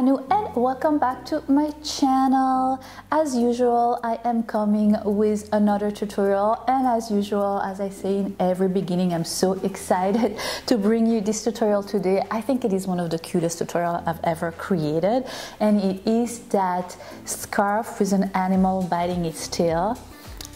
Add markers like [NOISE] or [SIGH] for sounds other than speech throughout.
Annoo and welcome back to my channel. As usual, I am coming with another tutorial and as usual, as I say in every beginning, I'm so [LAUGHS] excited to bring you this tutorial today. I think it is one of the cutest tutorial I've ever created and it is that scarf with an animal biting its tail.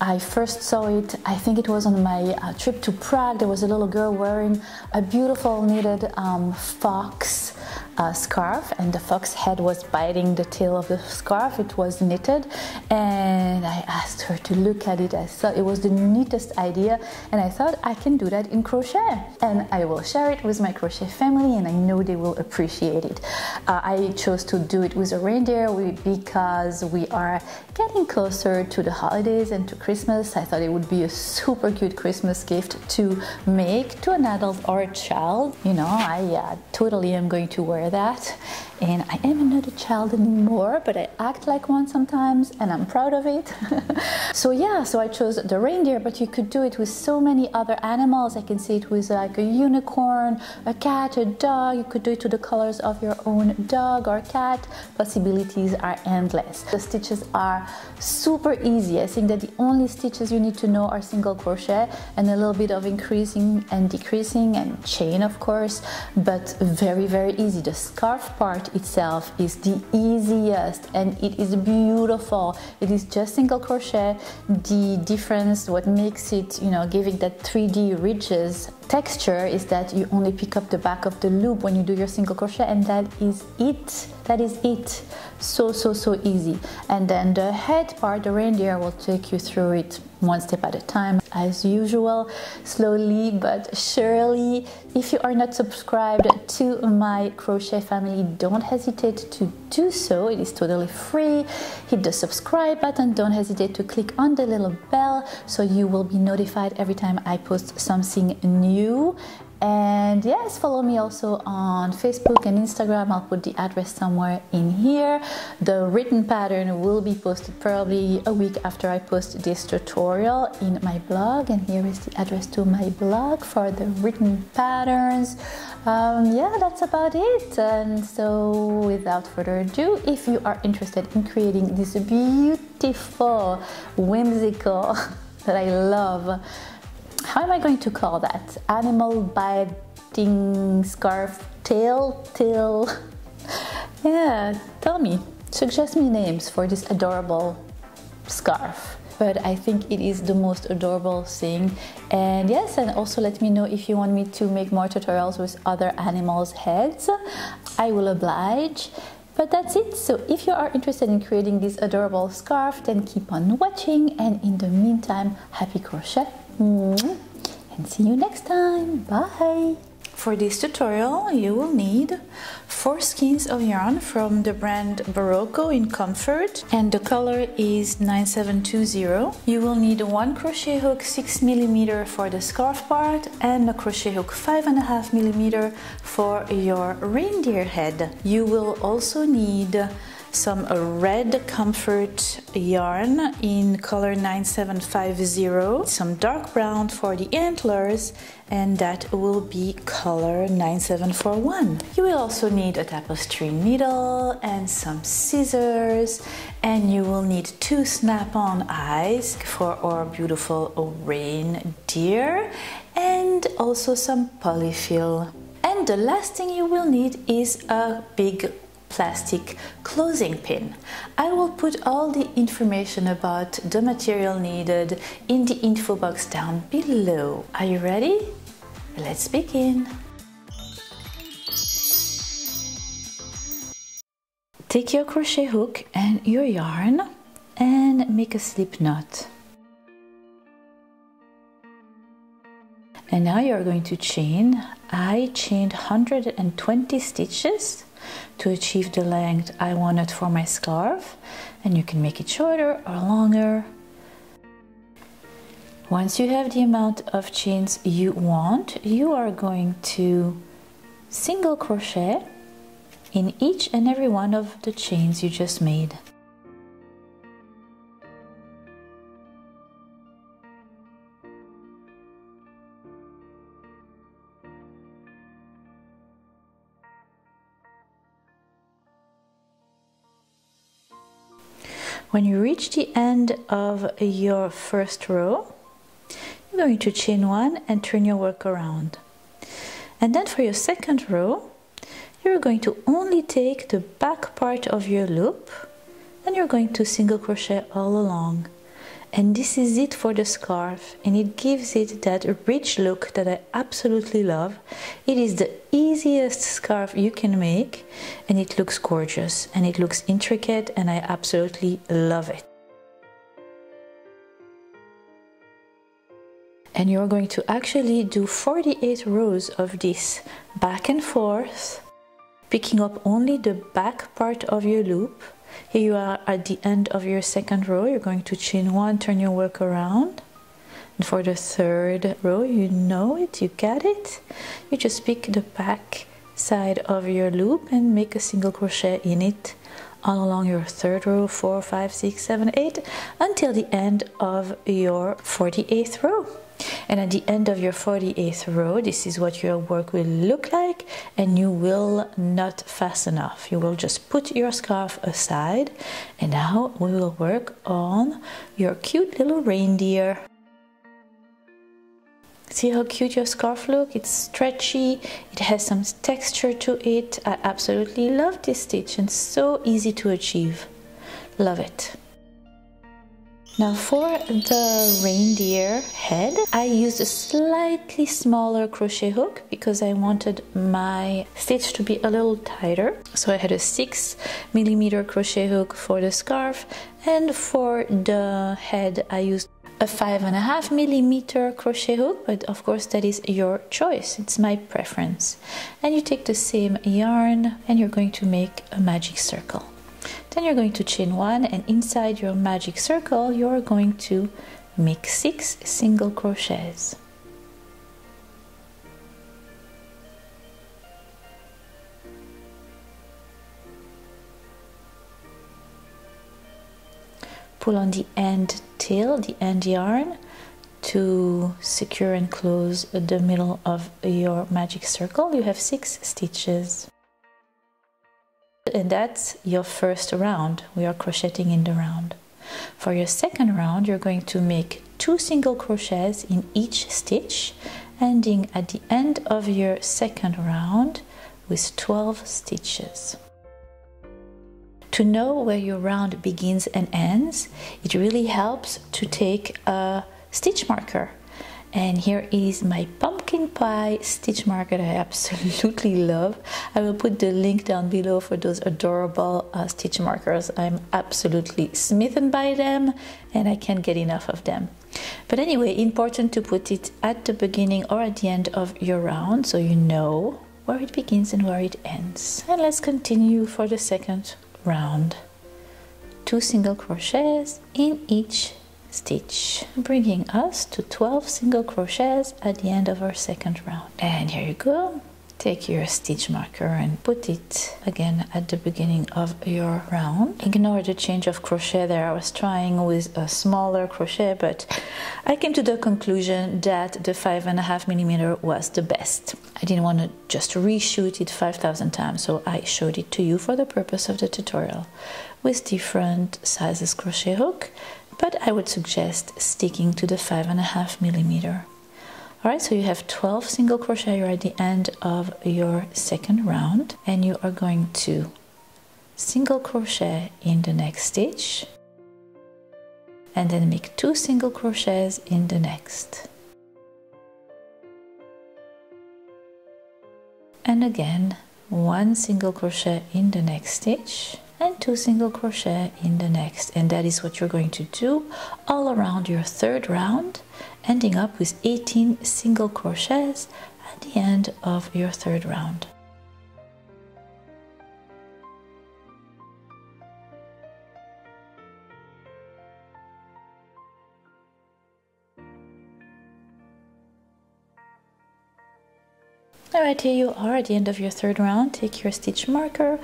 I first saw it, I think it was on my uh, trip to Prague. There was a little girl wearing a beautiful knitted um, fox uh, scarf and the fox head was biting the tail of the scarf. It was knitted and I asked her to look at it. I thought it was the neatest idea and I thought I can do that in crochet and I will share it with my crochet family and I know they will appreciate it. Uh, I chose to do it with a reindeer because we are getting closer to the holidays and to Christmas. I thought it would be a super cute Christmas gift to make to an adult or a child. You know, I uh, totally am going to wear that and I am not a child anymore but I act like one sometimes and I'm proud of it. [LAUGHS] So yeah so I chose the reindeer but you could do it with so many other animals. I can see it with like a unicorn a cat a dog. You could do it to the colors of your own dog or cat. Possibilities are endless. The stitches are super easy. I think that the only stitches you need to know are single crochet and a little bit of increasing and decreasing and chain of course but very very easy. The scarf part itself is the easiest and it is beautiful. It is just single crochet. The difference what makes it you know giving that 3d ridges texture is that you only pick up the back of the loop when you do your single crochet and that is it. That is it. So so so easy. And then the head part the reindeer will take you through it one step at a time as usual slowly but surely. If you are not subscribed to my crochet family don't hesitate to do so it is totally free hit the subscribe button don't hesitate to click on the little bell so you will be notified every time I post something new and yes, follow me also on Facebook and Instagram. I'll put the address somewhere in here. The written pattern will be posted probably a week after I post this tutorial in my blog. And here is the address to my blog for the written patterns. Um, yeah, that's about it. And so without further ado, if you are interested in creating this beautiful, whimsical, [LAUGHS] that I love, how am I going to call that? Animal biting scarf tail tail. [LAUGHS] yeah, tell me, suggest me names for this adorable scarf. But I think it is the most adorable thing. And yes, and also let me know if you want me to make more tutorials with other animals' heads. I will oblige. But that's it. So if you are interested in creating this adorable scarf, then keep on watching. And in the meantime, happy crochet. And see you next time. Bye. For this tutorial, you will need four skeins of yarn from the brand Berroco in Comfort and the color is 9720. You will need one crochet hook 6 mm for the scarf part and a crochet hook 5.5 mm for your reindeer head. You will also need some red comfort yarn in color 9750 some dark brown for the antlers and that will be color 9741 you will also need a tapestry needle and some scissors and you will need two snap-on eyes for our beautiful reindeer and also some polyfill. And the last thing you will need is a big plastic closing pin. I will put all the information about the material needed in the info box down below. Are you ready? Let's begin. Take your crochet hook and your yarn and make a slip knot. And now you're going to chain. I chained 120 stitches to achieve the length I wanted for my scarf and you can make it shorter or longer. Once you have the amount of chains you want, you are going to single crochet in each and every one of the chains you just made. When you reach the end of your first row, you're going to chain one and turn your work around. And then for your second row, you're going to only take the back part of your loop and you're going to single crochet all along and this is it for the scarf and it gives it that rich look that I absolutely love. It is the easiest scarf you can make and it looks gorgeous and it looks intricate and I absolutely love it. And you're going to actually do 48 rows of this back and forth picking up only the back part of your loop here you are at the end of your second row. You're going to chain one, turn your work around. And for the third row, you know it, you get it. You just pick the back side of your loop and make a single crochet in it all along your third row, four, five, six, seven, eight, until the end of your 48th row. And at the end of your 48th row, this is what your work will look like and you will not fasten off. You will just put your scarf aside and now we will work on your cute little reindeer. See how cute your scarf look? It's stretchy, it has some texture to it. I absolutely love this stitch and so easy to achieve. Love it. Now for the reindeer head, I used a slightly smaller crochet hook because I wanted my stitch to be a little tighter. So I had a six millimeter crochet hook for the scarf and for the head I used a five and a half millimeter crochet hook but of course that is your choice. It's my preference. And you take the same yarn and you're going to make a magic circle then you're going to chain one and inside your magic circle you're going to make six single crochets. Pull on the end tail, the end yarn to secure and close the middle of your magic circle. You have six stitches and that's your first round. We are crocheting in the round. For your second round, you're going to make two single crochets in each stitch, ending at the end of your second round with 12 stitches. To know where your round begins and ends, it really helps to take a stitch marker and here is my pumpkin pie stitch marker I [LAUGHS] absolutely love. I will put the link down below for those adorable uh, stitch markers. I'm absolutely smitten by them and I can't get enough of them. But anyway, important to put it at the beginning or at the end of your round so you know where it begins and where it ends. And let's continue for the second round. Two single crochets in each stitch bringing us to 12 single crochets at the end of our second round. And here you go. Take your stitch marker and put it again at the beginning of your round. Ignore the change of crochet there. I was trying with a smaller crochet but I came to the conclusion that the five and a half millimeter was the best. I didn't want to just reshoot it 5,000 times so I showed it to you for the purpose of the tutorial with different sizes crochet hook but I would suggest sticking to the five and a half millimeter. Alright, so you have 12 single crochet you're at the end of your second round and you are going to single crochet in the next stitch and then make two single crochets in the next. And again, one single crochet in the next stitch and two single crochet in the next and that is what you're going to do all around your third round ending up with 18 single crochets at the end of your third round Alright, here you are at the end of your third round. Take your stitch marker,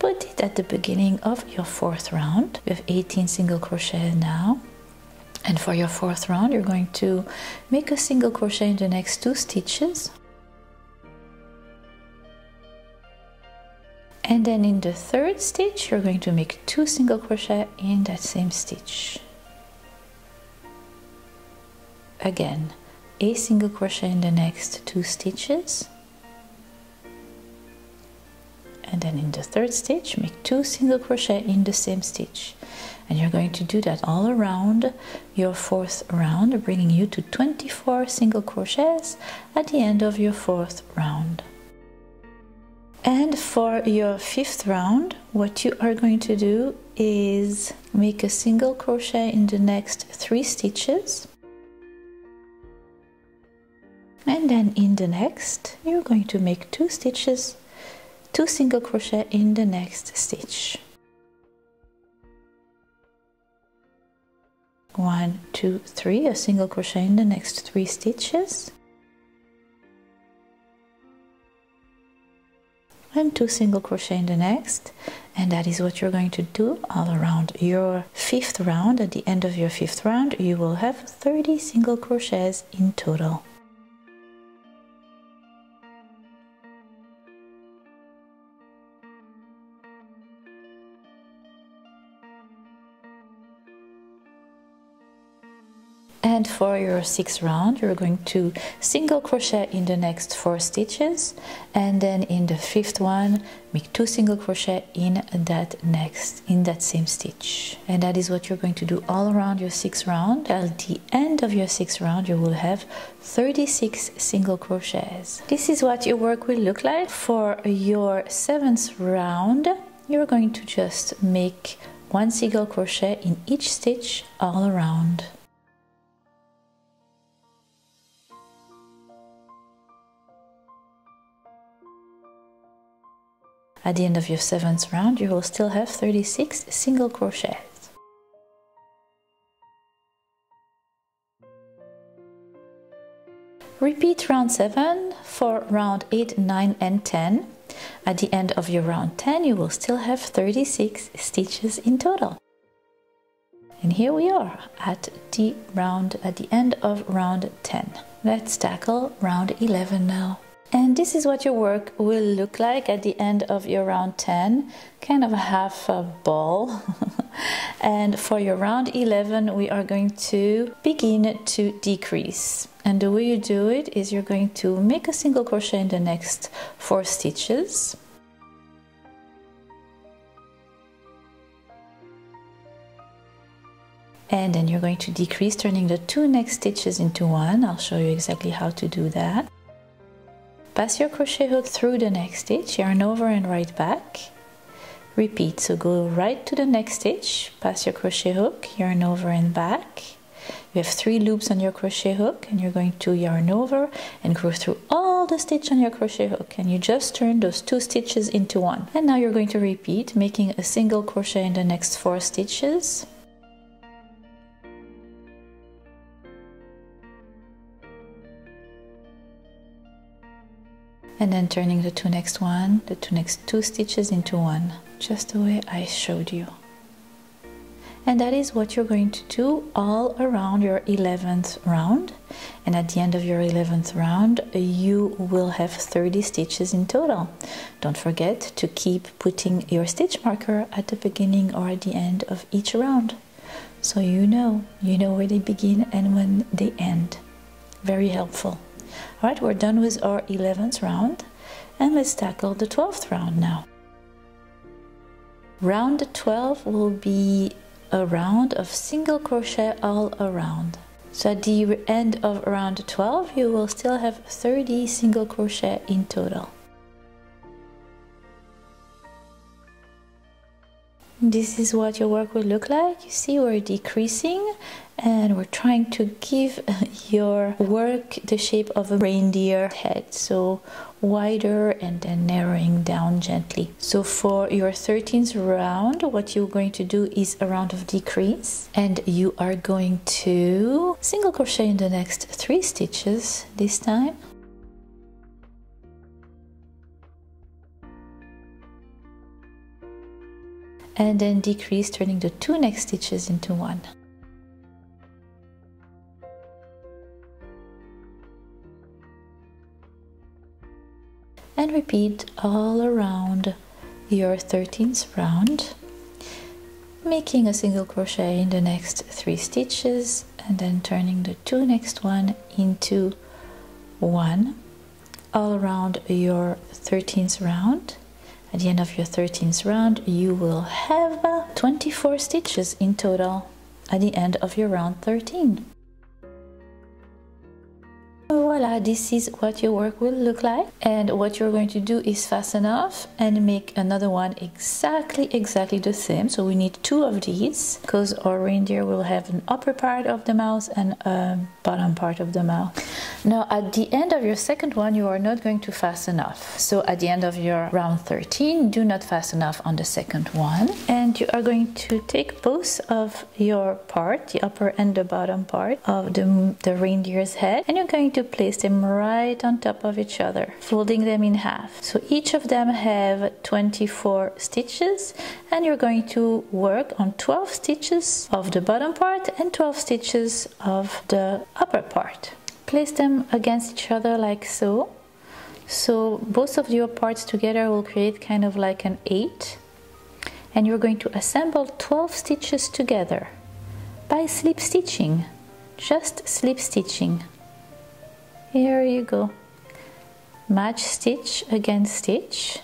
put it at the beginning of your fourth round. We have 18 single crochet now. And for your fourth round, you're going to make a single crochet in the next two stitches. and then in the third stitch you're going to make two single crochet in that same stitch again a single crochet in the next two stitches and then in the third stitch make two single crochet in the same stitch. And you're going to do that all around your fourth round bringing you to 24 single crochets at the end of your fourth round. And for your fifth round what you are going to do is make a single crochet in the next three stitches. And then in the next you're going to make two stitches two single crochet in the next stitch. One two three a single crochet in the next three stitches. And two single crochet in the next. And that is what you're going to do all around your fifth round. At the end of your fifth round you will have 30 single crochets in total and for your sixth round you're going to single crochet in the next four stitches. And then in the fifth one make two single crochet in that next in that same stitch. And that is what you're going to do all around your sixth round. At the end of your sixth round you will have 36 single crochets. This is what your work will look like. For your seventh round you're going to just make one single crochet in each stitch all around At the end of your seventh round, you will still have 36 single crochets. Repeat round 7 for round 8, 9 and 10. At the end of your round 10, you will still have 36 stitches in total. And here we are at the round at the end of round 10. Let's tackle round 11 now. And this is what your work will look like at the end of your round 10, kind of a half a ball. [LAUGHS] and for your round 11, we are going to begin to decrease. And the way you do it is you're going to make a single crochet in the next four stitches. And then you're going to decrease, turning the two next stitches into one. I'll show you exactly how to do that. Pass your crochet hook through the next stitch, yarn over and right back. Repeat, so go right to the next stitch, pass your crochet hook, yarn over and back. You have three loops on your crochet hook and you're going to yarn over and go through all the stitch on your crochet hook and you just turn those two stitches into one. And now you're going to repeat, making a single crochet in the next four stitches. And then turning the two next one the two next two stitches into one just the way I showed you. And that is what you're going to do all around your 11th round. And at the end of your 11th round you will have 30 stitches in total. Don't forget to keep putting your stitch marker at the beginning or at the end of each round. So you know you know where they begin and when they end. Very helpful all right, we're done with our 11th round and let's tackle the 12th round now. Round 12 will be a round of single crochet all around. So at the end of round 12, you will still have 30 single crochet in total. This is what your work will look like. You see we're decreasing and we're trying to give uh, your work the shape of a reindeer head so wider and then narrowing down gently so for your 13th round what you're going to do is a round of decrease and you are going to single crochet in the next three stitches this time and then decrease turning the two next stitches into one. And repeat all around your 13th round making a single crochet in the next three stitches and then turning the two next one into one. All around your 13th round at the end of your 13th round you will have 24 stitches in total at the end of your round 13 voila this is what your work will look like and what you're going to do is fasten off and make another one exactly exactly the same. So we need two of these because our reindeer will have an upper part of the mouth and a bottom part of the mouth. Now at the end of your second one you are not going to fasten off. So at the end of your round 13 do not fasten off on the second one. And you are going to take both of your part the upper and the bottom part of the, the reindeer's head and you're going to to place them right on top of each other, folding them in half. So each of them have 24 stitches and you're going to work on 12 stitches of the bottom part and 12 stitches of the upper part. Place them against each other like so. So both of your parts together will create kind of like an 8 and you're going to assemble 12 stitches together by slip stitching just slip stitching here you go. Match stitch against stitch.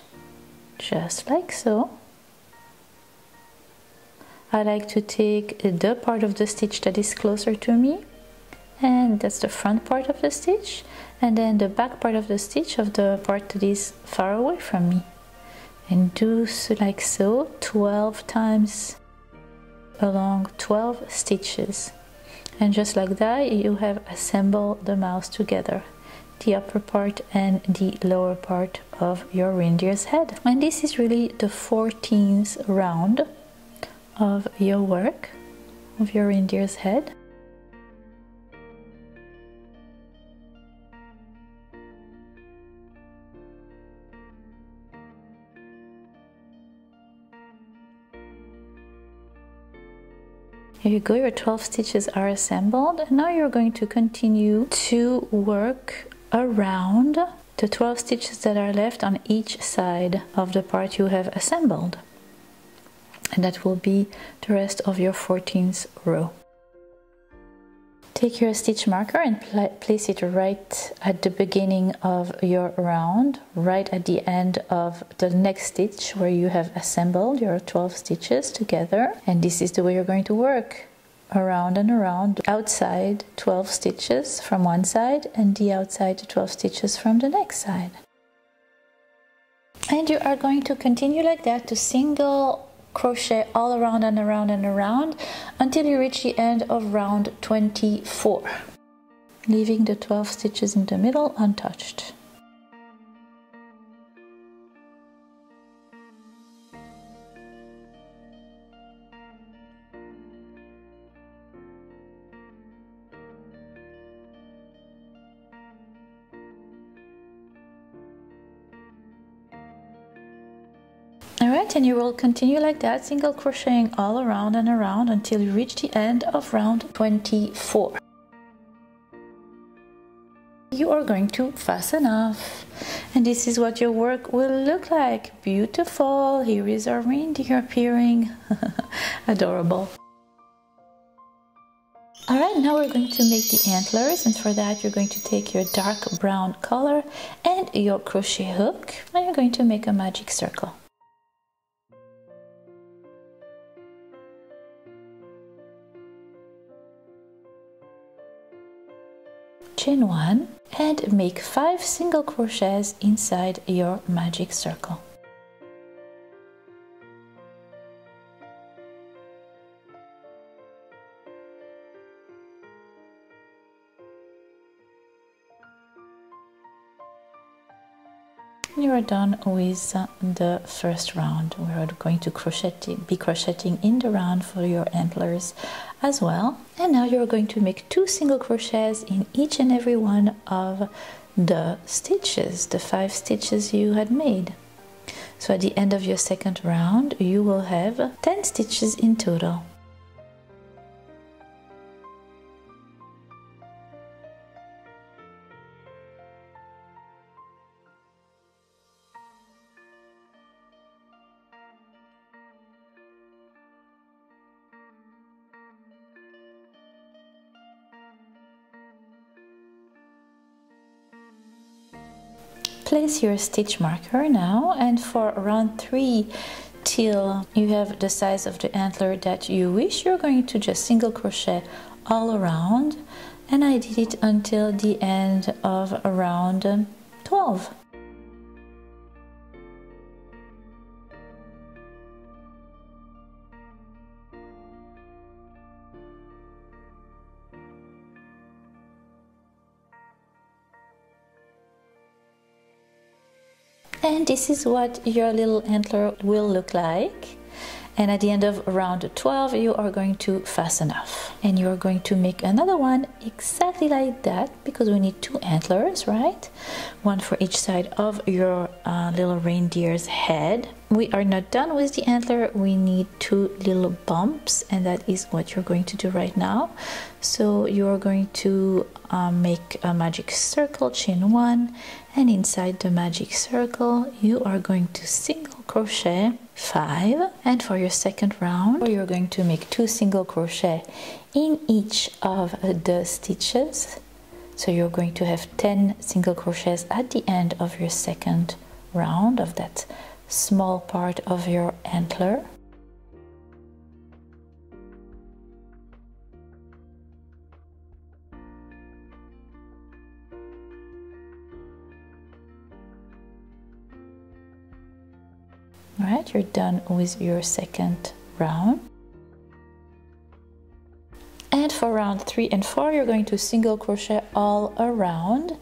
Just like so. I like to take the part of the stitch that is closer to me and that's the front part of the stitch and then the back part of the stitch of the part that is far away from me. And do so like so 12 times along 12 stitches and just like that you have assembled the mouse together the upper part and the lower part of your reindeer's head. And this is really the 14th round of your work of your reindeer's head Here you go, your 12 stitches are assembled. And now you're going to continue to work around the 12 stitches that are left on each side of the part you have assembled. And that will be the rest of your 14th row. Take your stitch marker and pl place it right at the beginning of your round, right at the end of the next stitch where you have assembled your 12 stitches together. And this is the way you're going to work around and around outside 12 stitches from one side and the outside 12 stitches from the next side. And you are going to continue like that to single crochet all around and around and around until you reach the end of round 24 leaving the 12 stitches in the middle untouched and you will continue like that, single crocheting all around and around until you reach the end of round 24. You are going to fasten off. And this is what your work will look like. Beautiful. Here is our reindeer appearing. [LAUGHS] Adorable. Alright, now we're going to make the antlers and for that you're going to take your dark brown color and your crochet hook and you're going to make a magic circle. Chain one and make five single crochets inside your magic circle you are done with uh, the first round we are going to crochet be crocheting in the round for your antlers as well. And now you're going to make two single crochets in each and every one of the stitches the five stitches you had made. So at the end of your second round you will have 10 stitches in total place your stitch marker now and for round three till you have the size of the antler that you wish you're going to just single crochet all around. And I did it until the end of round 12 and this is what your little antler will look like. And at the end of round 12 you are going to fasten off. And you're going to make another one exactly like that because we need two antlers right? One for each side of your uh, little reindeer's head we are not done with the antler. We need two little bumps and that is what you're going to do right now. So you're going to um, make a magic circle chain one and inside the magic circle you are going to single crochet five. And for your second round you're going to make two single crochet in each of the stitches. So you're going to have 10 single crochets at the end of your second round of that small part of your antler Alright, you're done with your second round. And for round three and four, you're going to single crochet all around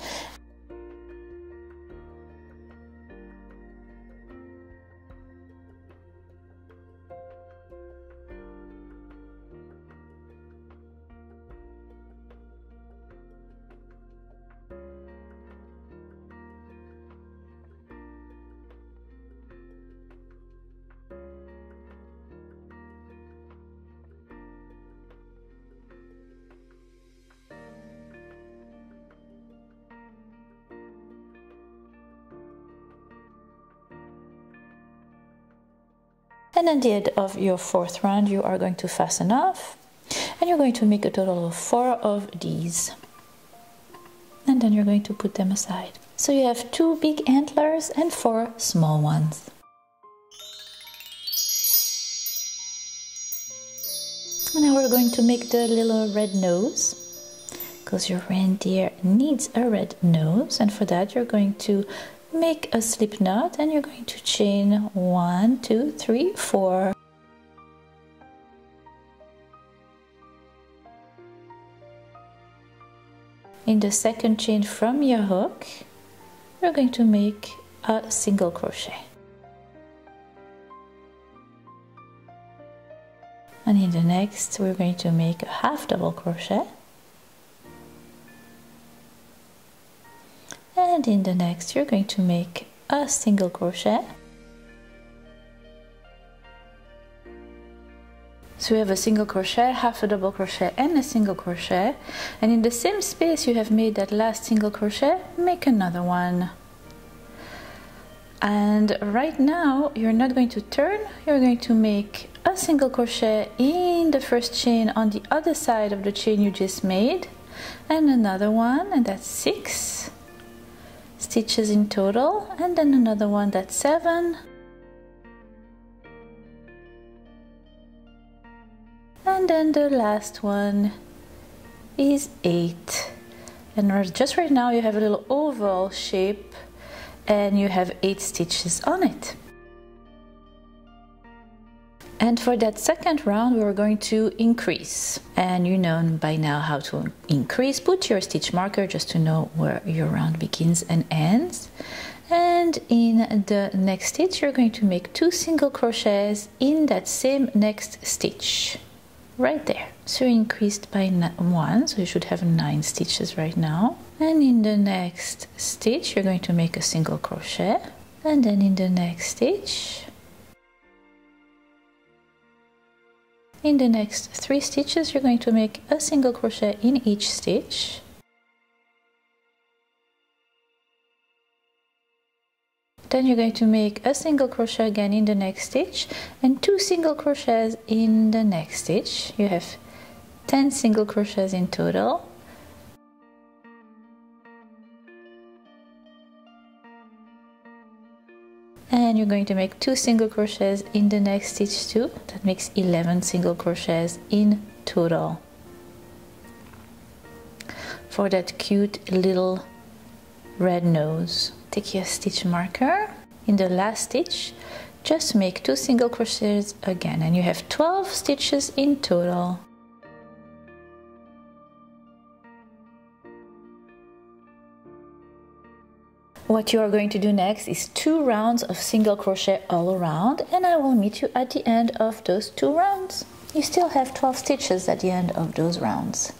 and at the end of your fourth round you are going to fasten off and you're going to make a total of four of these. And then you're going to put them aside. So you have two big antlers and four small ones. And now we're going to make the little red nose because your reindeer needs a red nose. And for that you're going to make a slip knot and you're going to chain one two three four. In the second chain from your hook you're going to make a single crochet. And in the next we're going to make a half double crochet and in the next you're going to make a single crochet. So we have a single crochet half a double crochet and a single crochet. And in the same space you have made that last single crochet make another one. And right now you're not going to turn you're going to make a single crochet in the first chain on the other side of the chain you just made and another one and that's six stitches in total and then another one that's seven. And then the last one is eight. And just right now you have a little oval shape and you have eight stitches on it and for that second round, we're going to increase. And you know by now how to increase. Put your stitch marker just to know where your round begins and ends. And in the next stitch, you're going to make two single crochets in that same next stitch right there. So you increased by one, so you should have nine stitches right now. And in the next stitch, you're going to make a single crochet. And then in the next stitch, in the next three stitches you're going to make a single crochet in each stitch. Then you're going to make a single crochet again in the next stitch and two single crochets in the next stitch. You have 10 single crochets in total and you're going to make two single crochets in the next stitch too that makes 11 single crochets in total. For that cute little red nose take your stitch marker. In the last stitch just make two single crochets again. And you have 12 stitches in total What you are going to do next is two rounds of single crochet all around and I will meet you at the end of those two rounds. You still have 12 stitches at the end of those rounds.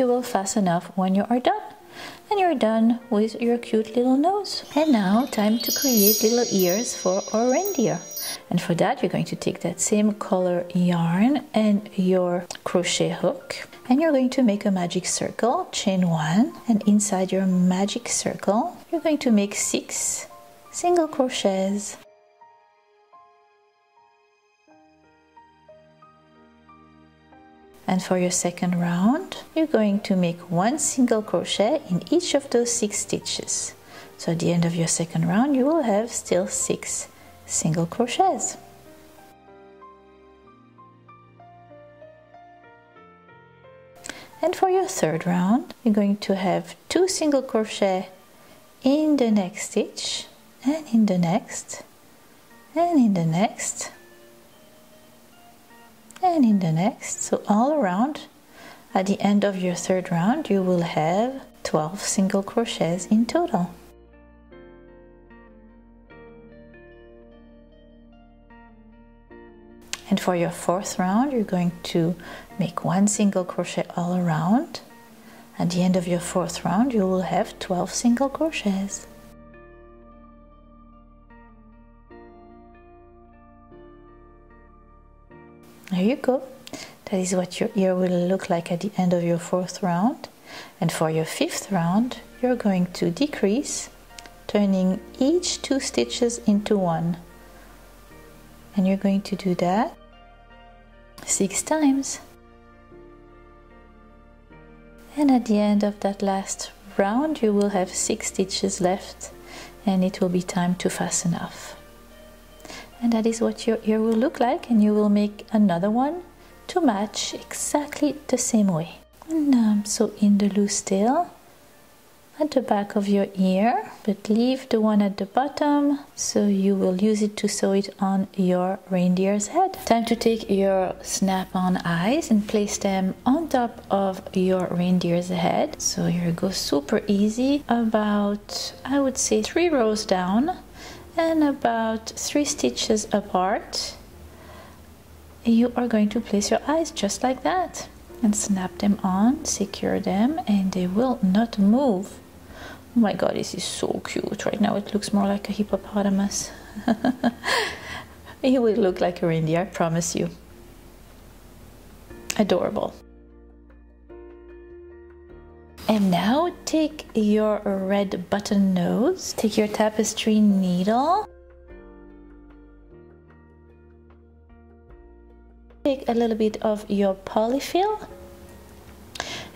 You will fasten off when you are done. And you're done with your cute little nose. And now time to create little ears for our reindeer. And for that you're going to take that same color yarn and your crochet hook. And you're going to make a magic circle chain one. And inside your magic circle you're going to make six single crochets and for your second round you're going to make one single crochet in each of those six stitches. So at the end of your second round you will have still six single crochets. And for your third round you're going to have two single crochet in the next stitch and in the next and in the next and in the next so all around at the end of your third round you will have 12 single crochets in total. And for your fourth round you're going to make one single crochet all around. At the end of your fourth round you will have 12 single crochets There you go. That is what your ear will look like at the end of your fourth round. And for your fifth round, you're going to decrease, turning each two stitches into one. And you're going to do that six times. And at the end of that last round, you will have six stitches left and it will be time to fasten off and that is what your ear will look like and you will make another one to match exactly the same way. And um, so in the loose tail at the back of your ear but leave the one at the bottom so you will use it to sew it on your reindeer's head. Time to take your snap-on eyes and place them on top of your reindeer's head. So here goes super easy about i would say three rows down and about three stitches apart you are going to place your eyes just like that and snap them on secure them and they will not move. Oh my god this is so cute. Right now it looks more like a hippopotamus. [LAUGHS] It will look like a reindeer I promise you. Adorable and now take your red button nose, take your tapestry needle, take a little bit of your polyfill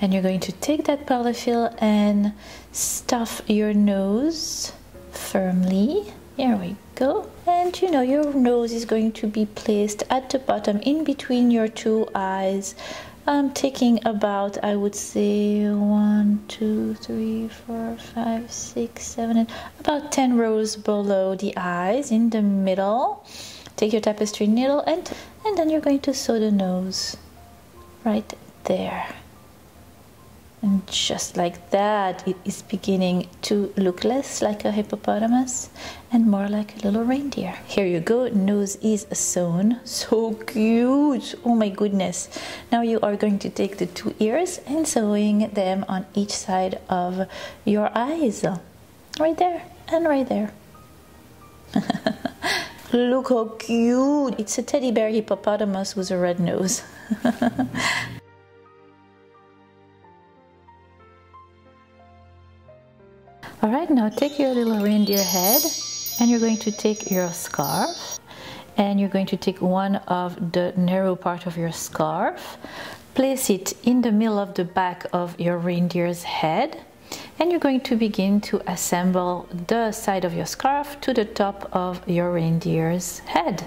and you're going to take that polyfill and stuff your nose firmly. Here we go. And you know, your nose is going to be placed at the bottom in between your two eyes I'm taking about, I would say, one, two, three, four, five, six, seven, eight, about 10 rows below the eyes in the middle. Take your tapestry needle and, and then you're going to sew the nose right there. And just like that, it is beginning to look less like a hippopotamus and more like a little reindeer. Here you go, nose is sewn. So cute! Oh my goodness. Now you are going to take the two ears and sewing them on each side of your eyes. Right there and right there. [LAUGHS] Look how cute! It's a teddy bear hippopotamus with a red nose. [LAUGHS] All right, now take your little reindeer head and you're going to take your scarf and you're going to take one of the narrow part of your scarf, place it in the middle of the back of your reindeer's head and you're going to begin to assemble the side of your scarf to the top of your reindeer's head.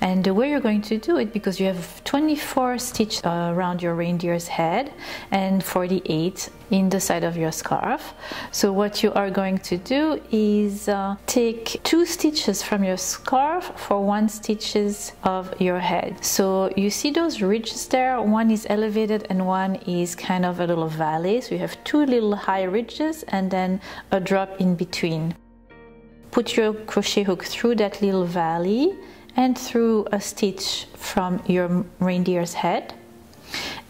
And the way you're going to do it because you have 24 stitches around your reindeer's head and 48 in the side of your scarf. So what you are going to do is uh, take two stitches from your scarf for one stitches of your head. So you see those ridges there? One is elevated and one is kind of a little valley. So you have two little high ridges and then a drop in between. Put your crochet hook through that little valley and through a stitch from your reindeer's head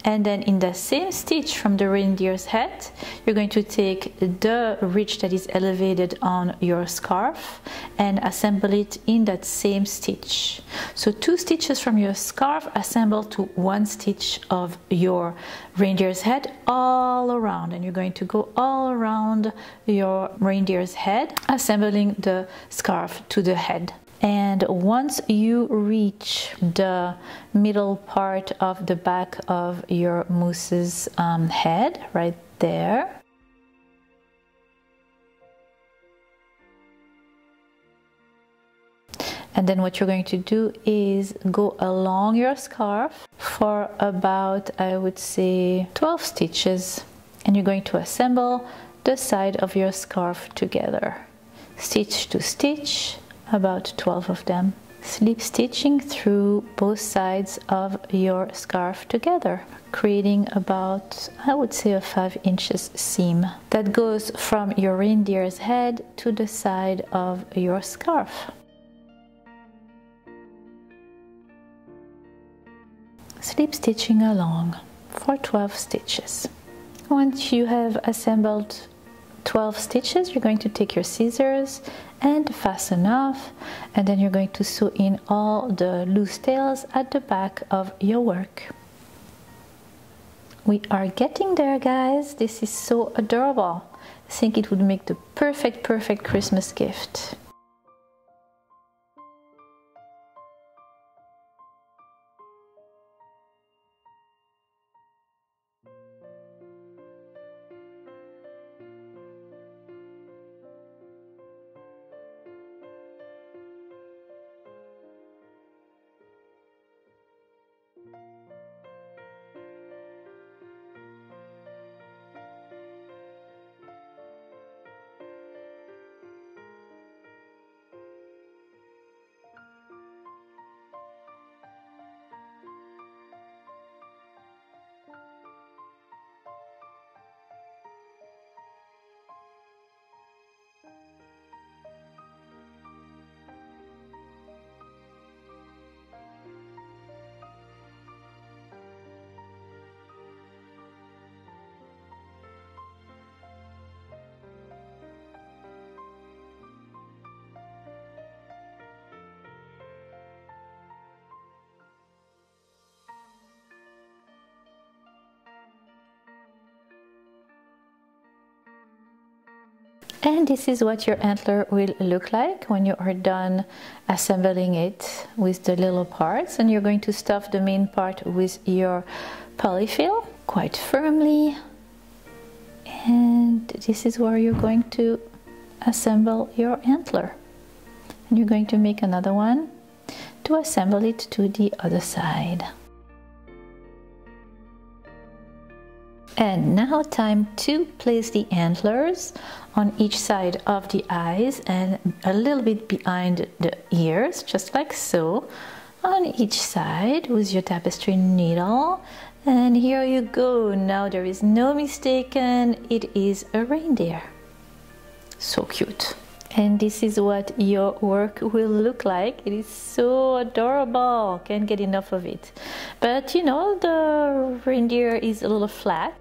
and then in the same stitch from the reindeer's head you're going to take the ridge that is elevated on your scarf and assemble it in that same stitch. So two stitches from your scarf assemble to one stitch of your reindeer's head all around. And you're going to go all around your reindeer's head assembling the scarf to the head and once you reach the middle part of the back of your moose's um, head right there. And then what you're going to do is go along your scarf for about I would say 12 stitches. And you're going to assemble the side of your scarf together. Stitch to stitch about 12 of them. Slip stitching through both sides of your scarf together, creating about, I would say, a 5 inches seam that goes from your reindeer's head to the side of your scarf. Slip stitching along for 12 stitches. Once you have assembled 12 stitches. You're going to take your scissors and fasten off and then you're going to sew in all the loose tails at the back of your work. We are getting there guys. This is so adorable. I think it would make the perfect perfect Christmas gift and this is what your antler will look like when you are done assembling it with the little parts. And you're going to stuff the main part with your polyfill quite firmly. And this is where you're going to assemble your antler. And you're going to make another one to assemble it to the other side. And now time to place the antlers on each side of the eyes and a little bit behind the ears, just like so, on each side with your tapestry needle. And here you go, now there is no mistaken, it is a reindeer. So cute. And this is what your work will look like. It is so adorable, can't get enough of it. But you know, the reindeer is a little flat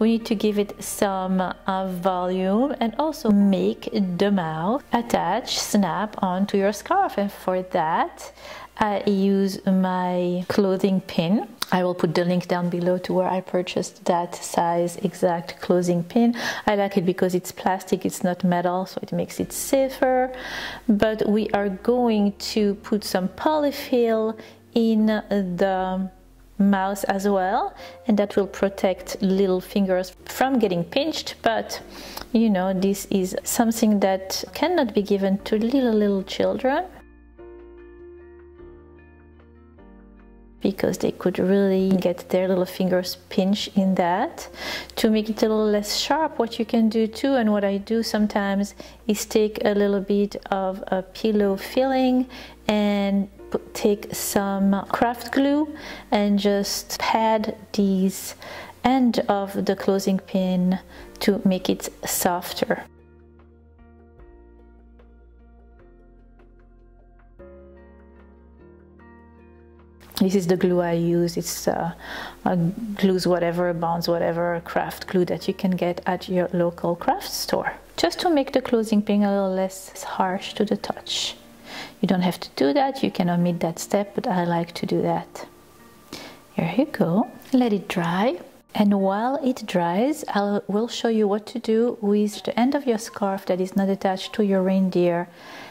we need to give it some uh, volume and also make the mouth attach snap onto your scarf and for that I use my clothing pin. I will put the link down below to where I purchased that size exact clothing pin. I like it because it's plastic, it's not metal, so it makes it safer. But we are going to put some polyfill in the mouse as well and that will protect little fingers from getting pinched but you know this is something that cannot be given to little little children because they could really get their little fingers pinched in that. To make it a little less sharp, what you can do too, and what I do sometimes, is take a little bit of a pillow filling and take some craft glue and just pad these end of the closing pin to make it softer. This is the glue I use. It's uh, glues whatever, bonds whatever, craft glue that you can get at your local craft store. Just to make the closing pin a little less harsh to the touch. You don't have to do that, you can omit that step, but I like to do that. Here you go. Let it dry. And while it dries, I will show you what to do with the end of your scarf that is not attached to your reindeer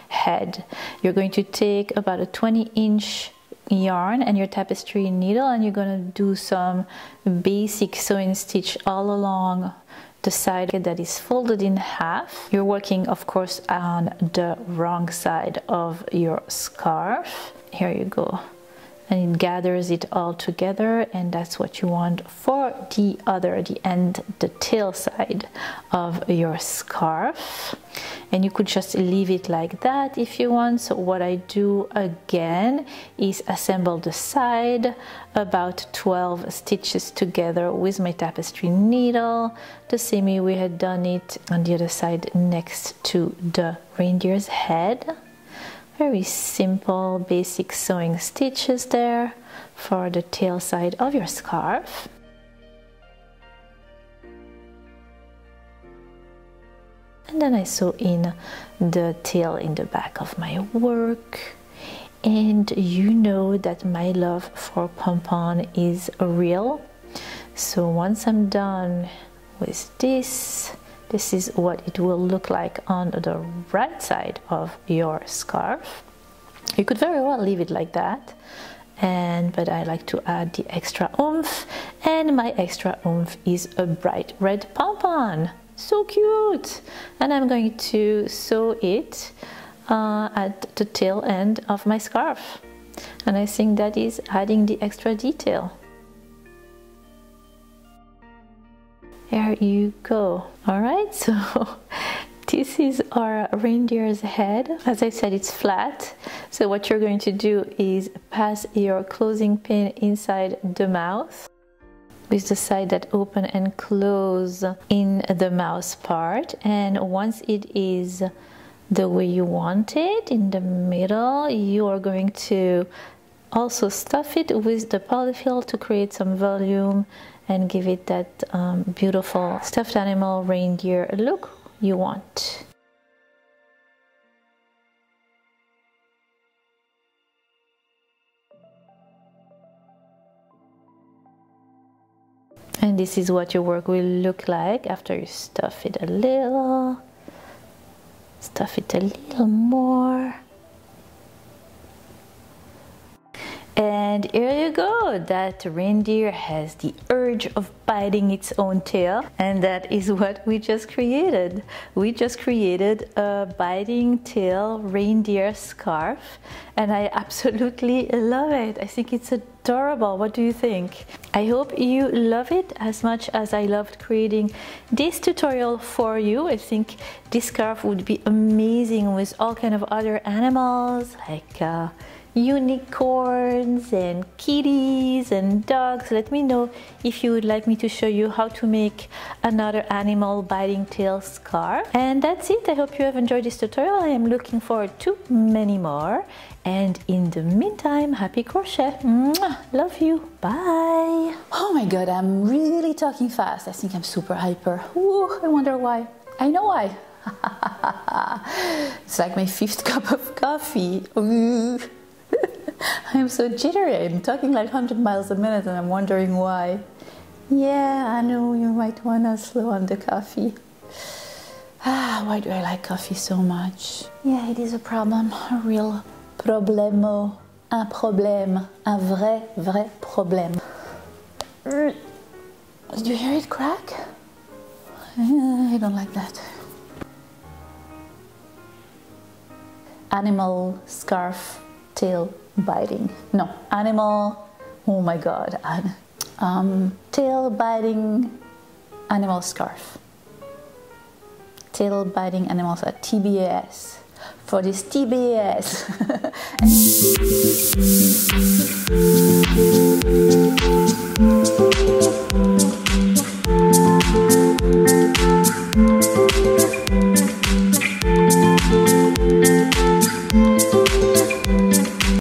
head. You're going to take about a 20 inch yarn and your tapestry needle and you're going to do some basic sewing stitch all along the side that is folded in half. You're working, of course, on the wrong side of your scarf. Here you go and it gathers it all together and that's what you want for the other the end the tail side of your scarf. And you could just leave it like that if you want. So what I do again is assemble the side about 12 stitches together with my tapestry needle the same way we had done it on the other side next to the reindeer's head very simple basic sewing stitches there for the tail side of your scarf. And then I sew in the tail in the back of my work. And you know that my love for pom-pom is real. So once I'm done with this, this is what it will look like on the right side of your scarf. You could very well leave it like that and but I like to add the extra oomph and my extra oomph is a bright red pom-pom so cute! And I'm going to sew it uh, at the tail end of my scarf. And I think that is adding the extra detail there you go. All right so [LAUGHS] this is our reindeer's head. As I said it's flat. So what you're going to do is pass your closing pin inside the mouth. With the side that open and close in the mouth part. And once it is the way you want it in the middle you are going to also stuff it with the polyfill to create some volume and give it that um, beautiful stuffed animal reindeer look you want. And this is what your work will look like after you stuff it a little, stuff it a little more. And here you go, that reindeer has the urge of biting its own tail and that is what we just created. We just created a biting tail reindeer scarf and I absolutely love it. I think it's adorable. What do you think? I hope you love it as much as I loved creating this tutorial for you. I think this scarf would be amazing with all kind of other animals like uh, unicorns and kitties and dogs. Let me know if you would like me to show you how to make another animal biting tail scarf. And that's it. I hope you have enjoyed this tutorial. I am looking forward to many more. And in the meantime, happy crochet. Mwah! Love you. Bye. Oh my god, I'm really talking fast. I think I'm super hyper. Ooh, I wonder why. I know why. [LAUGHS] it's like my fifth [LAUGHS] cup of coffee. Ooh. [LAUGHS] I'm so jittery. I'm talking like 100 miles a minute and I'm wondering why. Yeah, I know you might want to slow on the coffee. Ah, why do I like coffee so much? Yeah, it is a problem, a real problemo, un problème, un vrai, vrai problème. Did you hear it crack? I don't like that. Animal scarf tail biting. No, animal, oh my god, um, tail biting animal scarf. Tail biting animals at TBS. For this TBS. [LAUGHS]